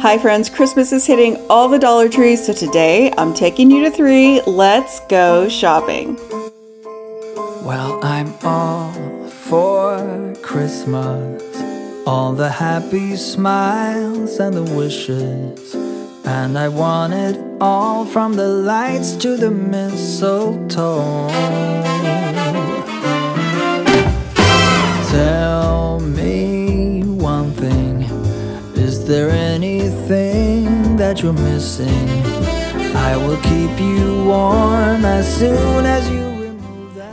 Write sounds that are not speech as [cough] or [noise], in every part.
Hi friends, Christmas is hitting all the Dollar Trees, so today I'm taking you to three. Let's go shopping. Well, I'm all for Christmas, all the happy smiles and the wishes. And I want it all from the lights to the mistletoe. Tell me one thing Is there that you're missing? I will keep you warm as soon as you.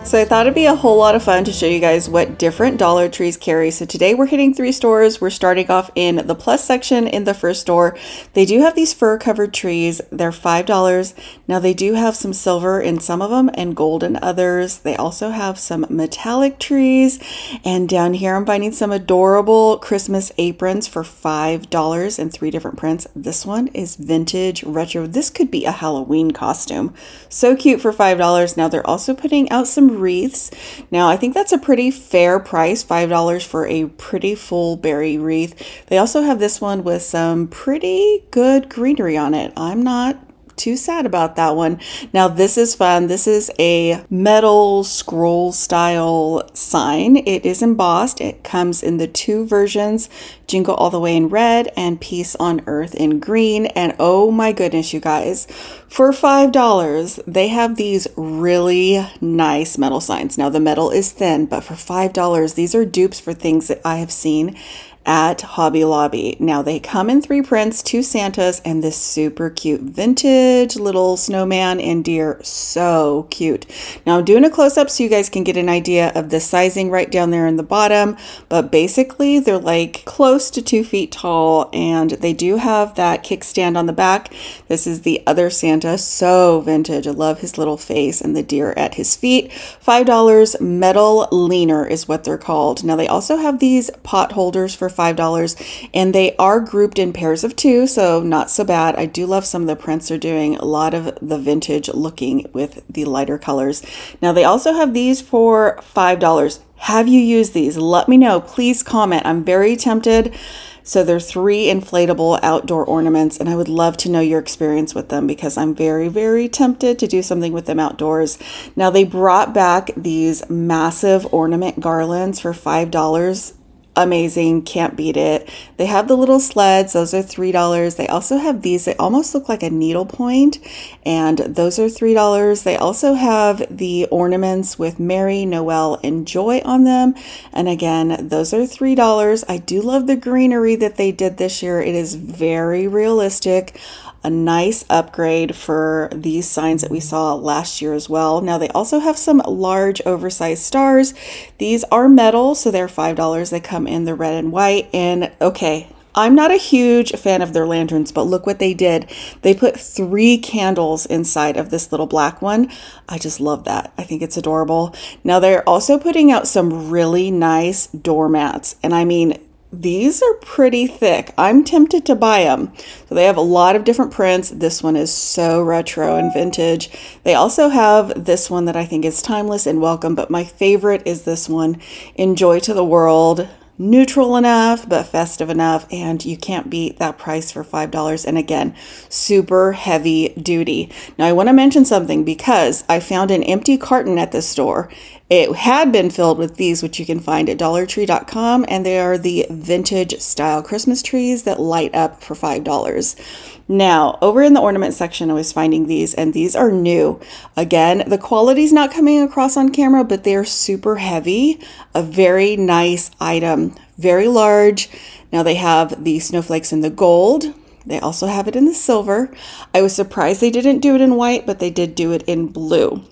So I thought it'd be a whole lot of fun to show you guys what different Dollar Trees carry. So today we're hitting three stores. We're starting off in the plus section in the first store. They do have these fir covered trees. They're $5. Now they do have some silver in some of them and gold in others. They also have some metallic trees. And down here I'm finding some adorable Christmas aprons for $5 in three different prints. This one is vintage retro. This could be a Halloween costume. So cute for $5. Now they're also putting out some wreaths. Now, I think that's a pretty fair price $5 for a pretty full berry wreath. They also have this one with some pretty good greenery on it. I'm not too sad about that one. Now, this is fun. This is a metal scroll style sign. It is embossed. It comes in the two versions Jingle All the Way in red and Peace on Earth in green. And oh my goodness, you guys, for $5, they have these really nice metal signs. Now, the metal is thin, but for $5, these are dupes for things that I have seen at Hobby Lobby. Now they come in three prints, two Santas, and this super cute vintage little snowman and deer. So cute. Now I'm doing a close up so you guys can get an idea of the sizing right down there in the bottom, but basically they're like close to two feet tall and they do have that kickstand on the back. This is the other Santa, so vintage. I love his little face and the deer at his feet. $5 metal leaner is what they're called. Now they also have these pot holders for $5 and they are grouped in pairs of two, so not so bad. I do love some of the prints they're doing, a lot of the vintage looking with the lighter colors. Now they also have these for $5. Have you used these? Let me know. Please comment. I'm very tempted. So they're three inflatable outdoor ornaments, and I would love to know your experience with them because I'm very, very tempted to do something with them outdoors. Now they brought back these massive ornament garlands for $5 amazing can't beat it. They have the little sleds those are three dollars. They also have these they almost look like a needle point and those are three dollars. They also have the ornaments with merry noel and joy on them. And again those are three dollars. I do love the greenery that they did this year. It is very realistic a nice upgrade for these signs that we saw last year as well. Now they also have some large oversized stars. These are metal, so they're $5. They come in the red and white. And okay, I'm not a huge fan of their lanterns, but look what they did. They put three candles inside of this little black one. I just love that. I think it's adorable. Now they're also putting out some really nice doormats. And I mean, these are pretty thick. I'm tempted to buy them. So they have a lot of different prints. This one is so retro and vintage. They also have this one that I think is timeless and welcome, but my favorite is this one, Enjoy to the World neutral enough but festive enough and you can't beat that price for $5 and again super heavy duty. Now i want to mention something because i found an empty carton at the store. It had been filled with these which you can find at dollartree.com and they are the vintage style christmas trees that light up for $5 now, over in the ornament section, I was finding these, and these are new. Again, the quality's not coming across on camera, but they're super heavy. A very nice item, very large. Now they have the snowflakes in the gold. They also have it in the silver. I was surprised they didn't do it in white, but they did do it in blue.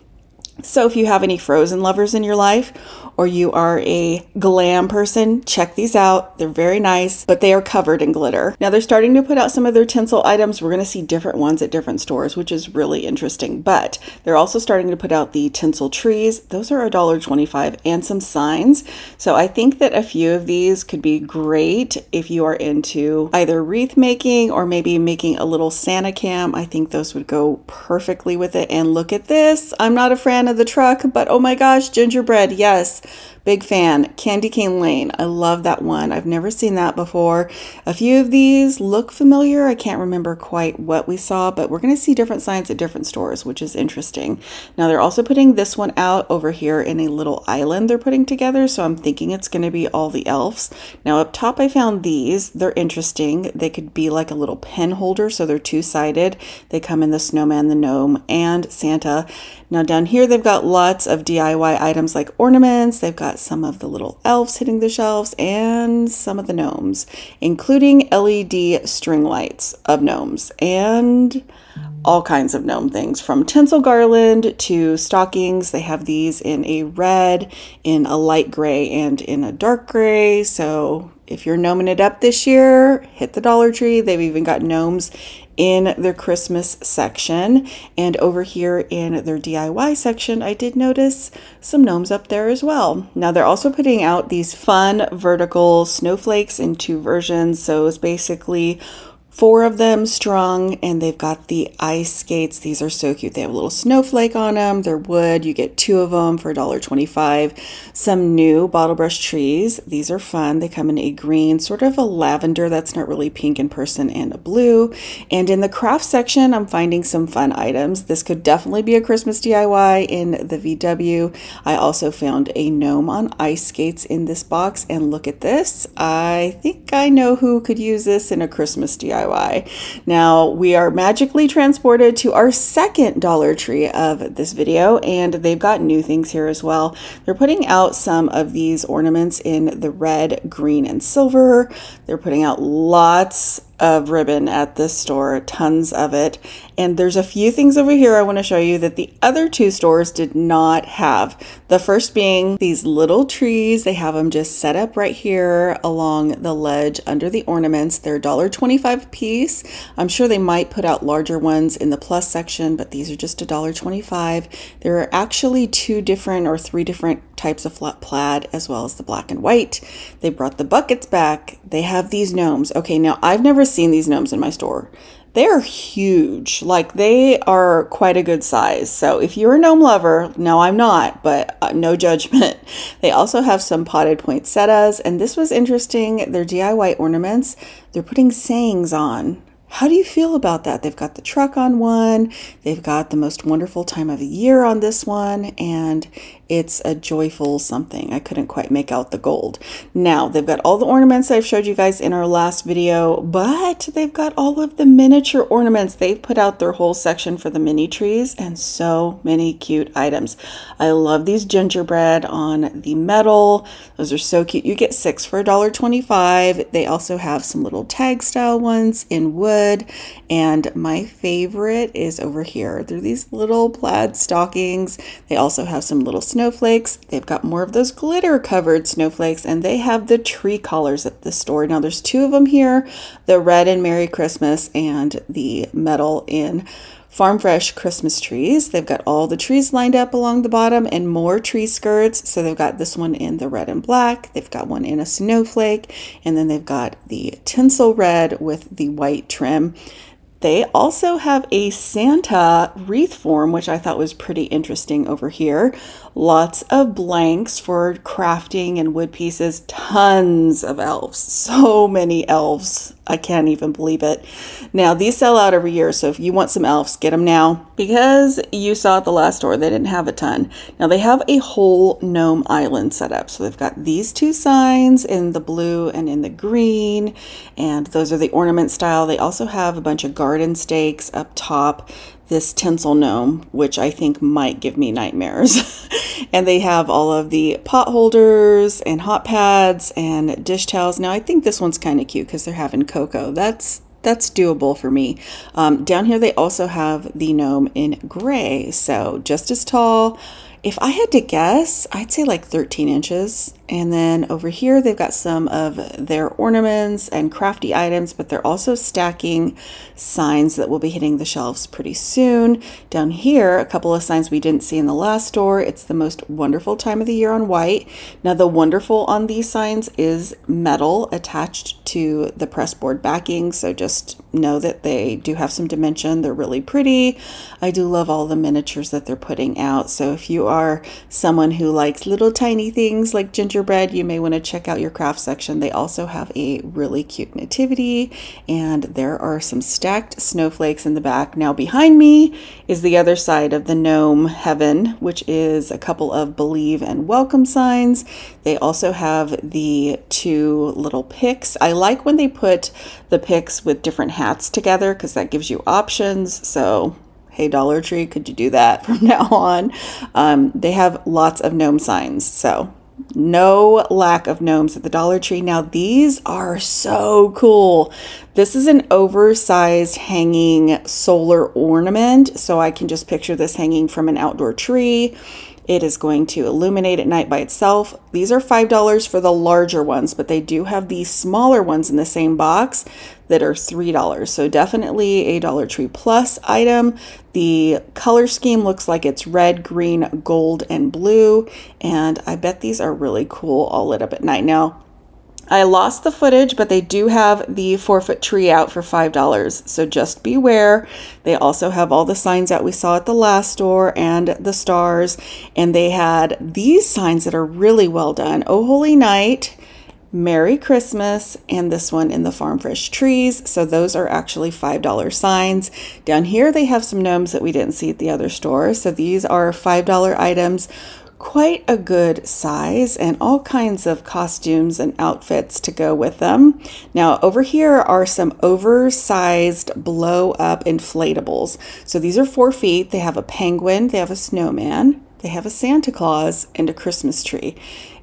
So if you have any frozen lovers in your life or you are a glam person, check these out. They're very nice, but they are covered in glitter. Now they're starting to put out some of their tinsel items. We're going to see different ones at different stores, which is really interesting. But they're also starting to put out the tinsel trees. Those are $1.25 and some signs. So I think that a few of these could be great if you are into either wreath making or maybe making a little Santa cam. I think those would go perfectly with it. And look at this. I'm not a fan of the truck, but oh my gosh, gingerbread, yes. Big fan. Candy Cane Lane. I love that one. I've never seen that before. A few of these look familiar. I can't remember quite what we saw, but we're going to see different signs at different stores, which is interesting. Now, they're also putting this one out over here in a little island they're putting together, so I'm thinking it's going to be all the elves. Now, up top, I found these. They're interesting. They could be like a little pen holder, so they're two sided. They come in the snowman, the gnome, and Santa. Now, down here, they've got lots of DIY items like ornaments. They've got some of the little elves hitting the shelves and some of the gnomes, including LED string lights of gnomes and all kinds of gnome things from tinsel garland to stockings. They have these in a red, in a light gray, and in a dark gray. So if you're gnoming it up this year, hit the Dollar Tree. They've even got gnomes in their Christmas section. And over here in their DIY section, I did notice some gnomes up there as well. Now they're also putting out these fun vertical snowflakes in two versions. So it's basically four of them strung and they've got the ice skates. These are so cute. They have a little snowflake on them they're wood. You get two of them for $1.25 some new bottle brush trees. These are fun. They come in a green sort of a lavender that's not really pink in person and a blue. And in the craft section i'm finding some fun items. This could definitely be a christmas diy in the vw i also found a gnome on ice skates in this box and look at this. I think i know who could use this in a christmas diy DIY. Now, we are magically transported to our second Dollar Tree of this video, and they've got new things here as well. They're putting out some of these ornaments in the red, green, and silver. They're putting out lots of ribbon at this store, tons of it. And there's a few things over here I want to show you that the other two stores did not have. The first being these little trees. They have them just set up right here along the ledge under the ornaments. They're $1.25 a piece. I'm sure they might put out larger ones in the plus section, but these are just $1.25. There are actually two different or three different types of plaid as well as the black and white. They brought the buckets back. They have these gnomes. Okay, now I've never seen these gnomes in my store. They're huge. Like they are quite a good size. So if you're a gnome lover, no, I'm not, but uh, no judgment. [laughs] They also have some potted poinsettias, and this was interesting. They're DIY ornaments. They're putting sayings on. How do you feel about that? They've got the truck on one, they've got the most wonderful time of the year on this one, and it's a joyful something. I couldn't quite make out the gold. Now, they've got all the ornaments I've showed you guys in our last video, but they've got all of the miniature ornaments. They've put out their whole section for the mini trees and so many cute items. I love these gingerbread on the metal. Those are so cute. You get six for $1.25. They also have some little tag style ones in wood. And my favorite is over here. They're these little plaid stockings. They also have some little snowflakes. They've got more of those glitter covered snowflakes and they have the tree colors at the store. Now there's two of them here, the red and Merry Christmas and the metal in Farm Fresh Christmas trees. They've got all the trees lined up along the bottom and more tree skirts. So they've got this one in the red and black. They've got one in a snowflake. And then they've got the tinsel red with the white trim. They also have a Santa wreath form, which I thought was pretty interesting over here. Lots of blanks for crafting and wood pieces. Tons of elves. So many elves. I can't even believe it. Now, these sell out every year, so if you want some elves, get them now. Because you saw at the last store, they didn't have a ton. Now, they have a whole gnome island set up. So they've got these two signs in the blue and in the green, and those are the ornament style. They also have a bunch of garden stakes up top this tinsel gnome, which I think might give me nightmares. [laughs] and they have all of the pot holders and hot pads and dish towels. Now I think this one's kind of cute because they're having cocoa. That's that's doable for me. Um, down here they also have the gnome in gray, so just as tall. If I had to guess, I'd say like 13 inches And then over here, they've got some of their ornaments and crafty items, but they're also stacking signs that will be hitting the shelves pretty soon. Down here, a couple of signs we didn't see in the last store. It's the most wonderful time of the year on white. Now, the wonderful on these signs is metal attached to the pressboard backing, so just know that they do have some dimension. They're really pretty. I do love all the miniatures that they're putting out. So if you are someone who likes little tiny things like gingerbread, you may want to check out your craft section. They also have a really cute nativity and there are some stacked snowflakes in the back. Now behind me is the other side of the gnome heaven, which is a couple of believe and welcome signs. They also have the two little picks. I like when they put the picks with different hats together because that gives you options. So hey dollar tree could you do that [laughs] from now on um, they have lots of gnome signs so no lack of gnomes at the dollar tree. Now these are so cool. This is an oversized hanging solar ornament so i can just picture this hanging from an outdoor tree. It is going to illuminate at night by itself. These are $5 for the larger ones, but they do have these smaller ones in the same box that are $3. So definitely a Dollar Tree Plus item. The color scheme looks like it's red, green, gold, and blue. And I bet these are really cool all lit up at night. Now, I lost the footage, but they do have the four foot tree out for $5. So just beware. They also have all the signs that we saw at the last store and the stars. And they had these signs that are really well done. Oh Holy Night, Merry Christmas, and this one in the Farm Fresh Trees. So those are actually $5 signs. Down here, they have some gnomes that we didn't see at the other store. So these are $5 items quite a good size and all kinds of costumes and outfits to go with them. Now, over here are some oversized blow up inflatables. So these are four feet. They have a penguin, they have a snowman, they have a Santa Claus, and a Christmas tree.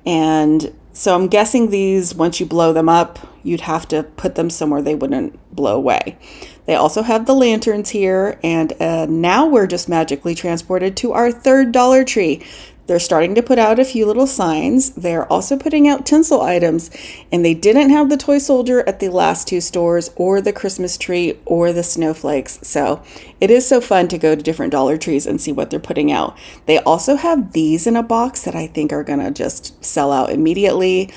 And so I'm guessing these, once you blow them up, you'd have to put them somewhere they wouldn't blow away. They also have the lanterns here, and uh, now we're just magically transported to our third Dollar Tree. They're starting to put out a few little signs. They're also putting out tinsel items, and they didn't have the toy soldier at the last two stores, or the Christmas tree, or the snowflakes. So it is so fun to go to different Dollar Trees and see what they're putting out. They also have these in a box that I think are to just sell out immediately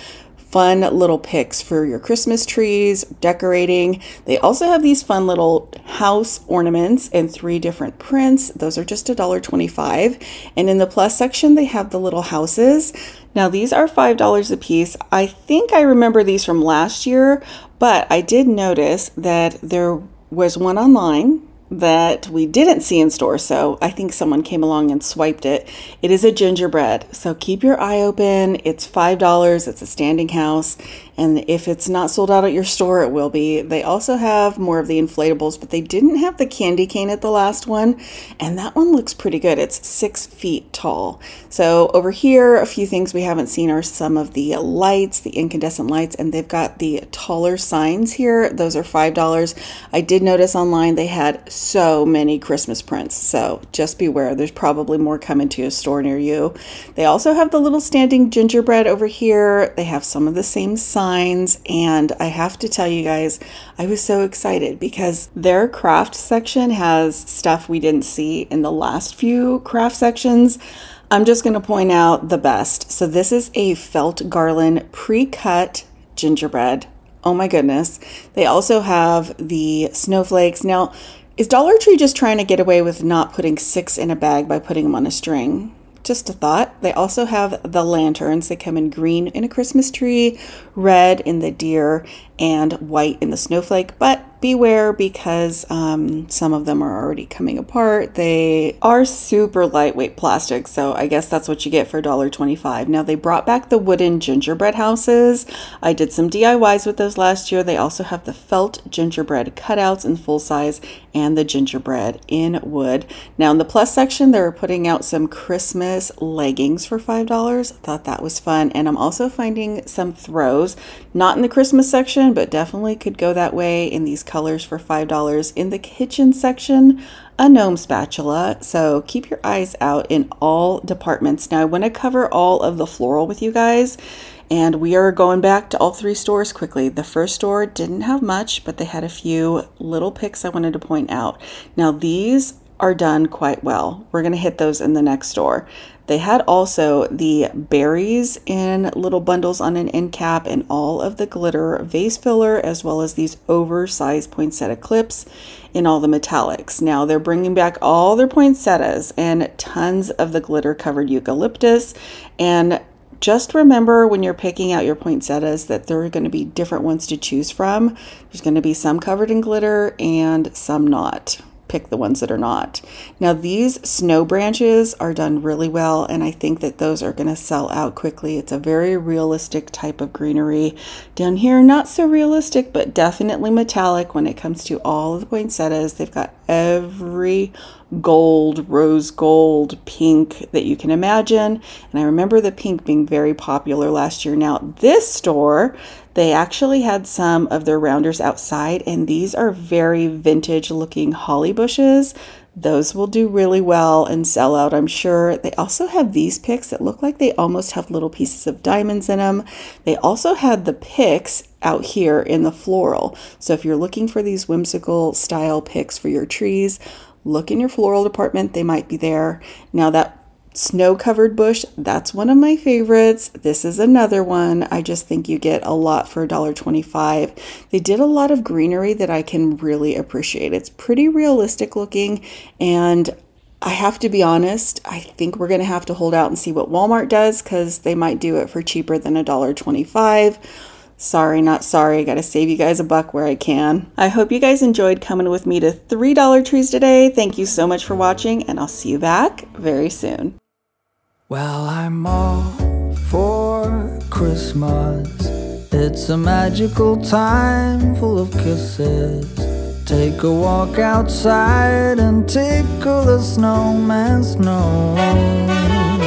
fun little picks for your Christmas trees, decorating. They also have these fun little house ornaments in three different prints. Those are just $1.25. And in the plus section, they have the little houses. Now, these are $5 a piece. I think I remember these from last year, but I did notice that there was one online that we didn't see in store, so I think someone came along and swiped it. It is a gingerbread, so keep your eye open. It's $5, it's a standing house, and if it's not sold out at your store, it will be. They also have more of the inflatables, but they didn't have the candy cane at the last one. And that one looks pretty good. It's six feet tall. So over here, a few things we haven't seen are some of the lights, the incandescent lights, and they've got the taller signs here. Those are $5. I did notice online they had so many Christmas prints. So just beware. There's probably more coming to a store near you. They also have the little standing gingerbread over here. They have some of the same signs. And I have to tell you guys, I was so excited because their craft section has stuff we didn't see in the last few craft sections. I'm just going to point out the best. So, this is a felt garland pre cut gingerbread. Oh my goodness. They also have the snowflakes. Now, is Dollar Tree just trying to get away with not putting six in a bag by putting them on a string? Just a thought. They also have the lanterns. They come in green in a Christmas tree, red in the deer, and white in the snowflake. But beware because um, some of them are already coming apart. They are super lightweight plastic, so I guess that's what you get for $1.25. Now, they brought back the wooden gingerbread houses. I did some DIYs with those last year. They also have the felt gingerbread cutouts in full size and the gingerbread in wood. Now, in the plus section, they're putting out some Christmas leggings for $5. I thought that was fun. And I'm also finding some throws, not in the Christmas section, but definitely could go that way in these colors for $5. In the kitchen section, a gnome spatula. So keep your eyes out in all departments. Now, I want to cover all of the floral with you guys. And we are going back to all three stores quickly. The first store didn't have much, but they had a few little picks I wanted to point out. Now, these are done quite well. We're going to hit those in the next store. They had also the berries in little bundles on an end cap and all of the glitter vase filler, as well as these oversized poinsettia clips in all the metallics. Now they're bringing back all their poinsettias and tons of the glitter covered eucalyptus. And just remember when you're picking out your poinsettias that there are going to be different ones to choose from. There's going to be some covered in glitter and some not pick the ones that are not. Now these snow branches are done really well and I think that those are going to sell out quickly. It's a very realistic type of greenery. Down here not so realistic but definitely metallic when it comes to all of the poinsettias. They've got every gold, rose gold, pink that you can imagine. And I remember the pink being very popular last year. Now this store they actually had some of their rounders outside, and these are very vintage looking holly bushes. Those will do really well and sell out, I'm sure. They also have these picks that look like they almost have little pieces of diamonds in them. They also had the picks out here in the floral. So if you're looking for these whimsical style picks for your trees, look in your floral department. They might be there. Now that Snow covered bush, that's one of my favorites. This is another one. I just think you get a lot for $1.25. They did a lot of greenery that I can really appreciate. It's pretty realistic looking and I have to be honest, I think we're going to have to hold out and see what Walmart does because they might do it for cheaper than $1.25. Sorry, not sorry. I gotta save you guys a buck where I can. I hope you guys enjoyed coming with me to $3 trees today. Thank you so much for watching, and I'll see you back very soon. Well, I'm all for Christmas. It's a magical time full of kisses. Take a walk outside and tickle the snowman's nose.